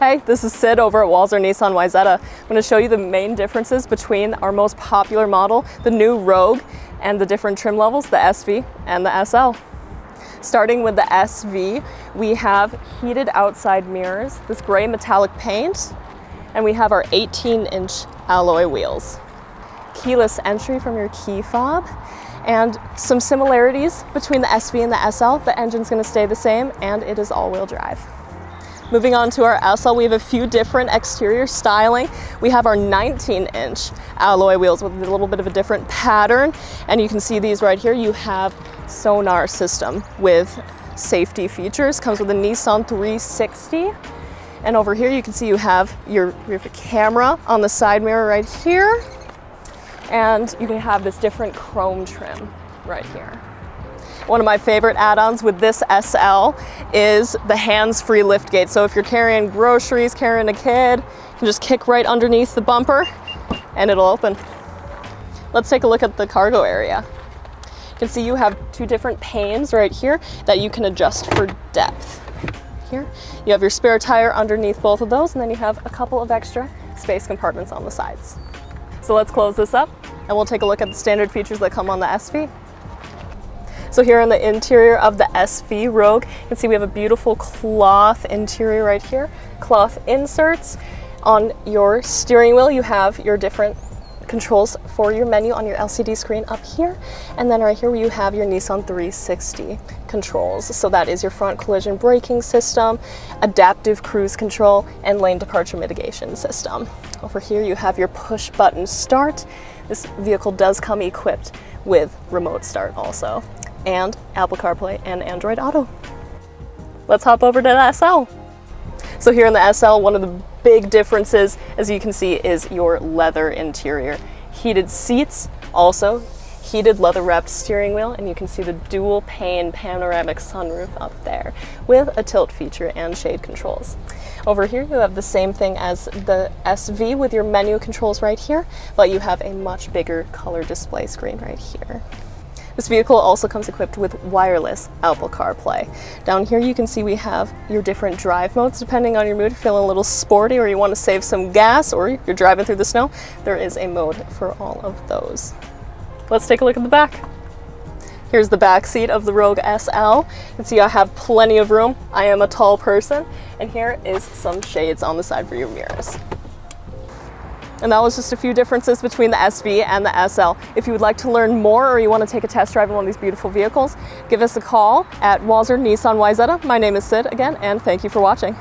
Hey, this is Sid over at Walser Nissan Wayzata. I'm going to show you the main differences between our most popular model, the new Rogue, and the different trim levels, the SV and the SL. Starting with the SV, we have heated outside mirrors, this gray metallic paint, and we have our 18 inch alloy wheels. Keyless entry from your key fob, and some similarities between the SV and the SL. The engine's gonna stay the same, and it is all-wheel drive. Moving on to our SL, we have a few different exterior styling. We have our 19 inch alloy wheels with a little bit of a different pattern. And you can see these right here. You have sonar system with safety features. Comes with a Nissan 360. And over here you can see you have your, your camera on the side mirror right here. And you can have this different chrome trim right here. One of my favorite add-ons with this SL is the hands-free lift gate. So if you're carrying groceries, carrying a kid, you can just kick right underneath the bumper and it'll open. Let's take a look at the cargo area. You can see you have two different panes right here that you can adjust for depth. Here, you have your spare tire underneath both of those, and then you have a couple of extra space compartments on the sides. So let's close this up, and we'll take a look at the standard features that come on the SV. So here on the interior of the SV Rogue, you can see we have a beautiful cloth interior right here, cloth inserts. On your steering wheel, you have your different controls for your menu on your LCD screen up here. And then right here you have your Nissan 360 controls. So that is your front collision braking system, adaptive cruise control, and lane departure mitigation system. Over here you have your push button start. This vehicle does come equipped with remote start also and Apple CarPlay and Android Auto. Let's hop over to the SL. So here in the SL, one of the big differences, as you can see, is your leather interior. Heated seats, also heated leather wrapped steering wheel, and you can see the dual pane panoramic sunroof up there with a tilt feature and shade controls. Over here you have the same thing as the SV with your menu controls right here, but you have a much bigger color display screen right here. This vehicle also comes equipped with wireless Apple CarPlay. Down here you can see we have your different drive modes depending on your mood. Feeling a little sporty or you want to save some gas or you're driving through the snow, there is a mode for all of those. Let's take a look at the back. Here's the back seat of the Rogue SL. You can see I have plenty of room. I am a tall person. And here is some shades on the side for your mirrors. And that was just a few differences between the SV and the SL. If you would like to learn more or you want to take a test drive in one of these beautiful vehicles, give us a call at Walser Nissan Wayzata. My name is Sid again, and thank you for watching.